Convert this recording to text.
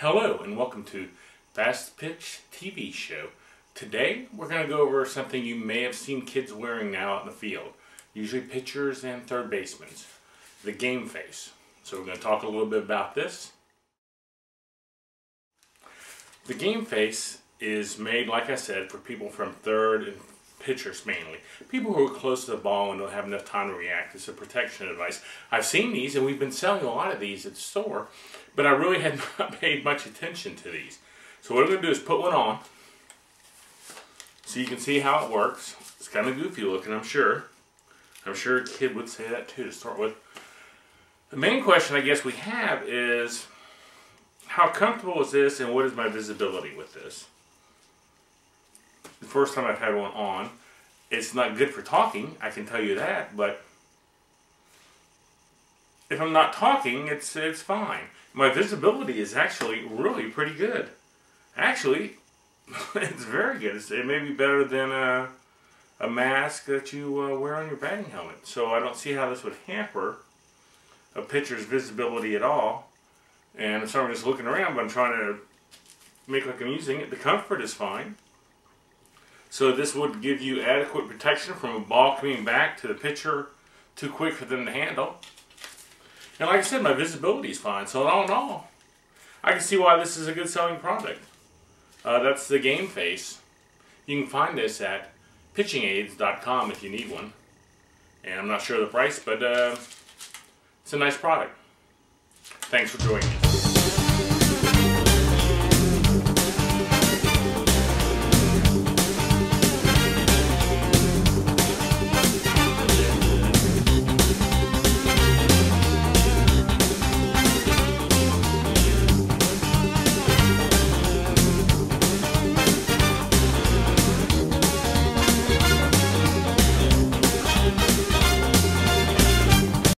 Hello and welcome to Fastpitch TV show. Today we're going to go over something you may have seen kids wearing now out in the field, usually pitchers and third basemen, the Gameface. So we're going to talk a little bit about this. The Gameface is made, like I said, for people from third and pitchers mainly. People who are close to the ball and don't have enough time to react. It's a protection device. I've seen these and we've been selling a lot of these at the store, but I really had not paid much attention to these. So what I'm going to do is put one on so you can see how it works. It's kind of goofy looking, I'm sure. I'm sure a kid would say that too to start with. The main question I guess we have is how comfortable is this and what is my visibility with this? The first time I've had one on. It's not good for talking, I can tell you that, but if I'm not talking, it's it's fine. My visibility is actually really pretty good. Actually, it's very good. It's, it may be better than a, a mask that you uh, wear on your batting helmet. So I don't see how this would hamper a pitcher's visibility at all. And so I'm just looking around, but I'm trying to make like I'm using it. The comfort is fine. So this would give you adequate protection from a ball coming back to the pitcher too quick for them to handle. And like I said, my visibility is fine. So all in all, I can see why this is a good selling product. Uh, that's the Gameface. You can find this at pitchingaids.com if you need one. And I'm not sure the price, but uh, it's a nice product. Thanks for joining us.